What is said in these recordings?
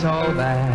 so bad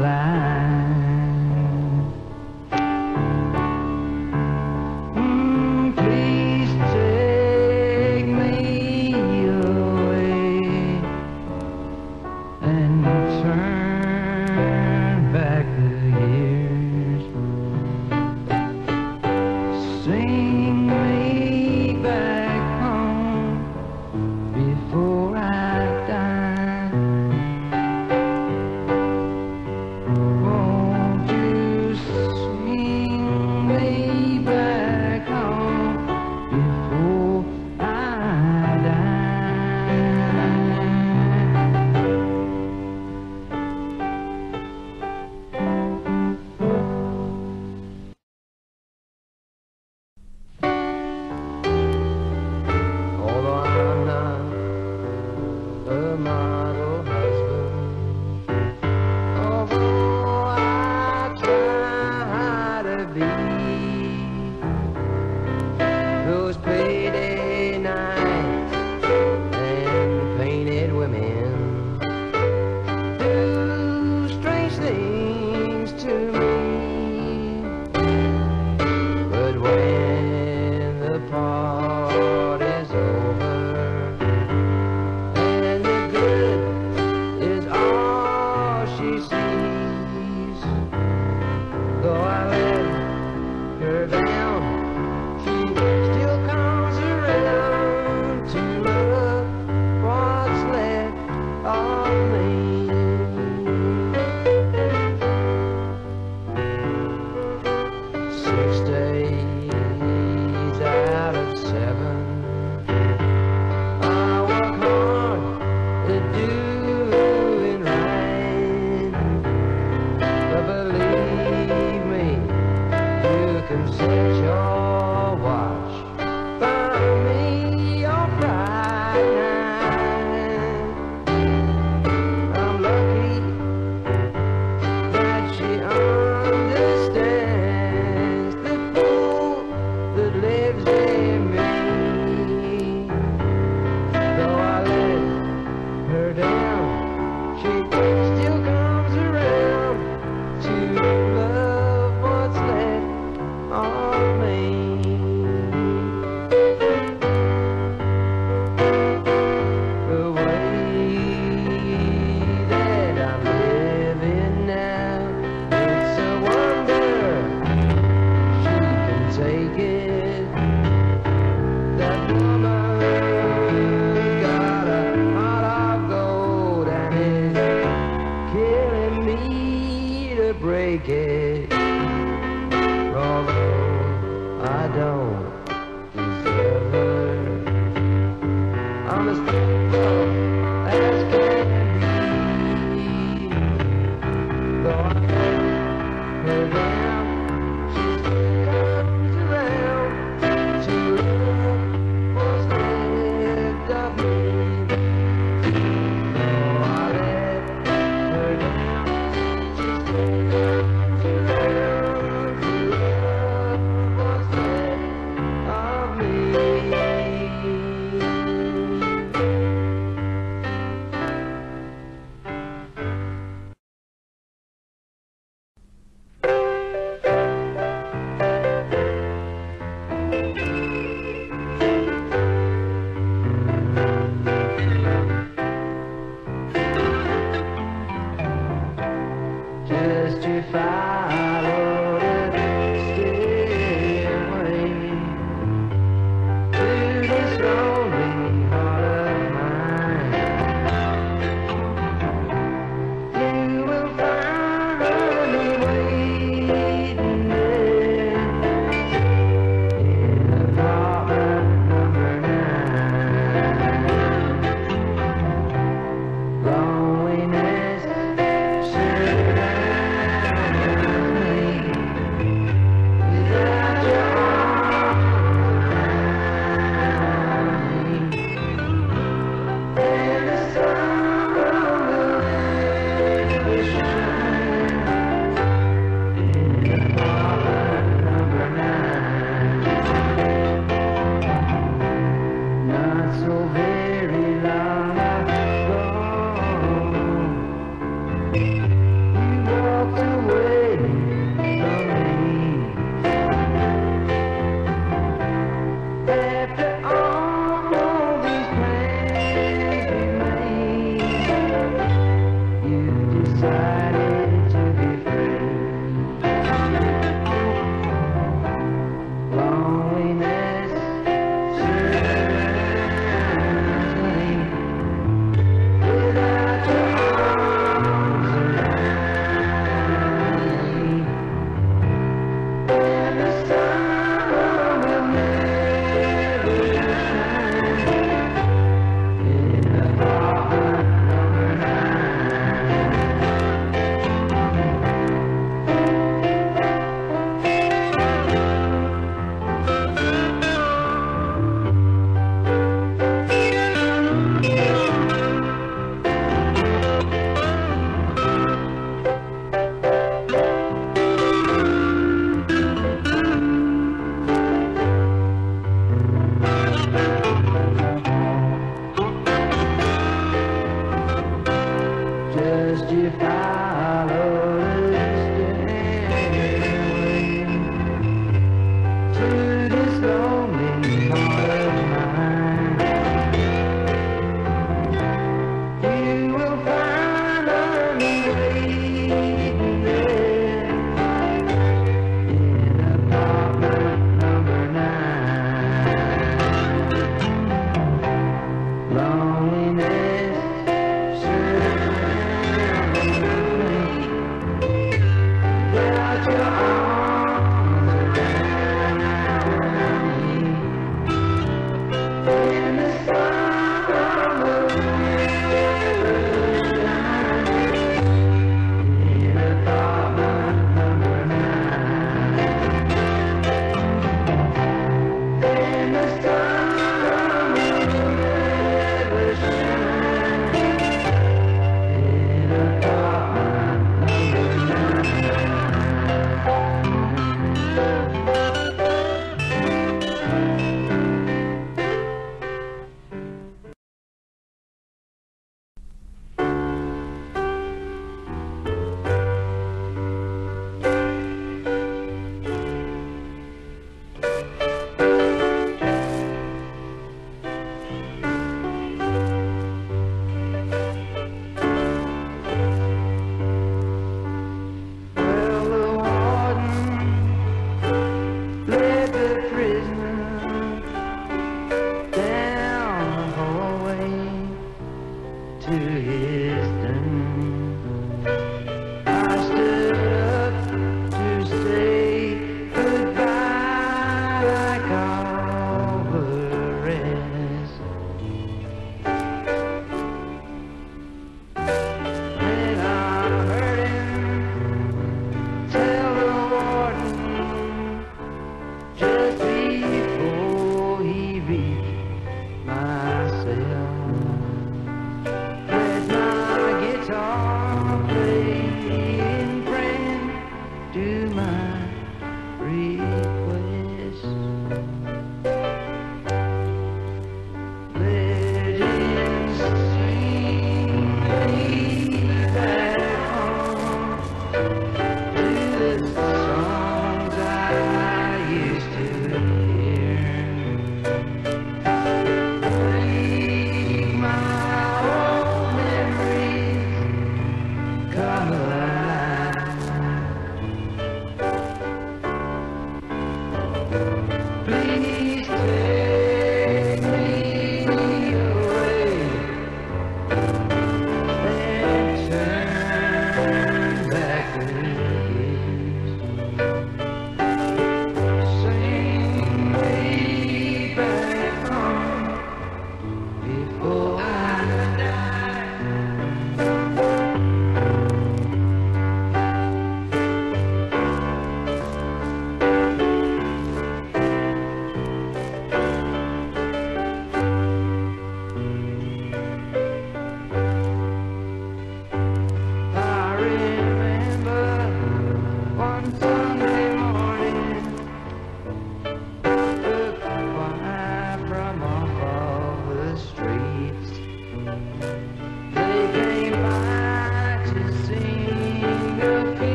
line.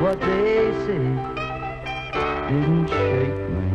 What they said didn't shake me.